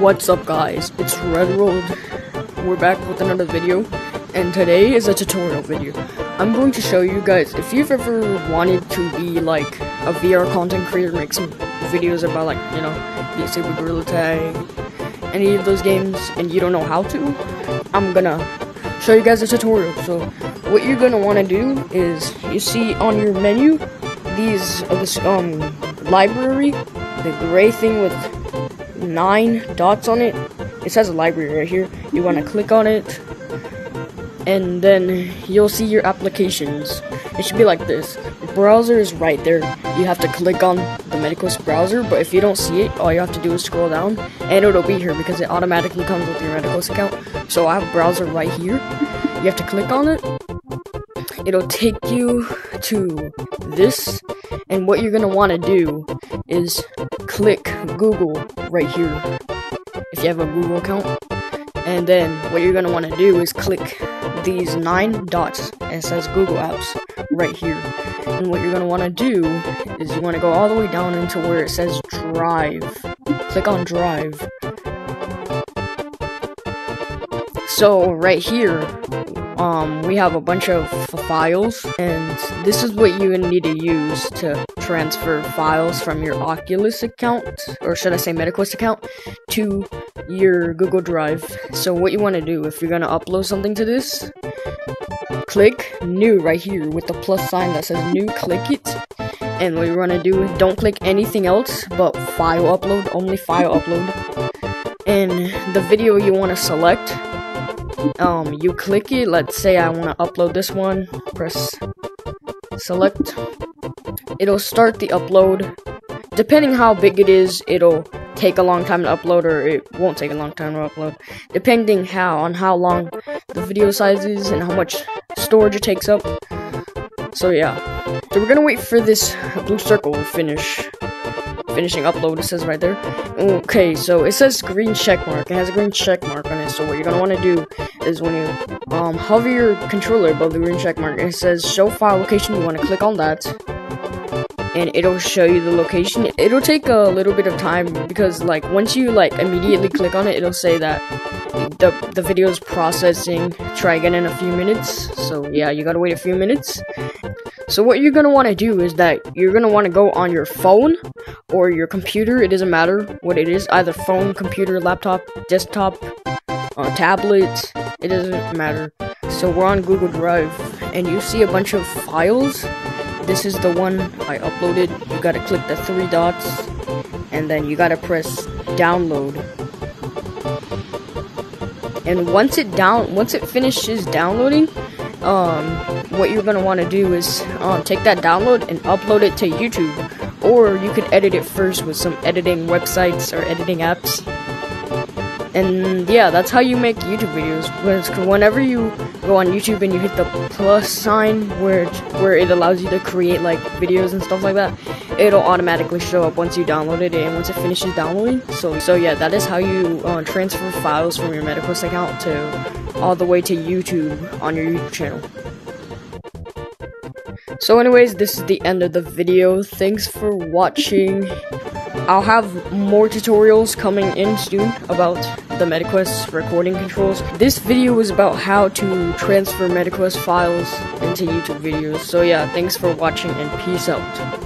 What's up guys, it's RedRald. We're back with another video, and today is a tutorial video. I'm going to show you guys, if you've ever wanted to be like a VR content creator, make some videos about like, you know, Beat Saber Gorilla Tag, any of those games, and you don't know how to, I'm gonna show you guys a tutorial. So, what you're gonna want to do is, you see on your menu, these, uh, this, um, library, the gray thing with nine dots on it. It says a library right here. You want to click on it, and then you'll see your applications. It should be like this. Browser is right there. You have to click on the Meta Quest browser, but if you don't see it, all you have to do is scroll down, and it'll be here because it automatically comes with your Meta Quest account. So I have a browser right here. You have to click on it. It'll take you to this, and what you're gonna want to do is click Google right here if you have a Google account. And then what you're gonna want to do is click these nine dots and it says Google Apps right here. And what you're gonna want to do is you want to go all the way down into where it says Drive. Click on Drive. So right here, um, we have a bunch of files, and this is what you need to use to transfer files from your Oculus account, or should I say Meta Quest account, to your Google Drive. So what you want to do, if you're going to upload something to this, click New right here with the plus sign that says New, click it. And what you want to do, don't click anything else but file upload, only file upload. And the video you want to select, um, you click it, let's say I want to upload this one, press select, it'll start the upload, depending how big it is, it'll take a long time to upload or it won't take a long time to upload, depending how, on how long the video size is and how much storage it takes up, so yeah, so we're gonna wait for this blue circle to finish, finishing upload, it says right there. Okay, so it says green check mark. It has a green check mark on it. So what you're gonna want to do is when you um, hover your controller above the green check mark, it says show file location. You want to click on that, and it'll show you the location. It'll take a little bit of time because like once you like immediately click on it, it'll say that the the video is processing. Try again in a few minutes. So yeah, you gotta wait a few minutes. So what you're gonna want to do is that you're gonna want to go on your phone or your computer. It doesn't matter what it is, either phone, computer, laptop, desktop, uh, tablet. It doesn't matter. So we're on Google Drive, and you see a bunch of files. This is the one I uploaded. You gotta click the three dots, and then you gotta press download. And once it down, once it finishes downloading, um, what you're gonna want to do is um, take that download and upload it to YouTube, or you could edit it first with some editing websites or editing apps. And yeah, that's how you make YouTube videos. Whenever you go on YouTube and you hit the plus sign where where it allows you to create like videos and stuff like that, it'll automatically show up once you download it and once it finishes downloading. So so yeah, that is how you uh, transfer files from your Meta Quest account to all the way to YouTube on your YouTube channel. So anyways, this is the end of the video. Thanks for watching. I'll have more tutorials coming in soon about the Meta Quest recording controls. This video was about how to transfer Meta Quest files into YouTube videos. So yeah, thanks for watching and peace out.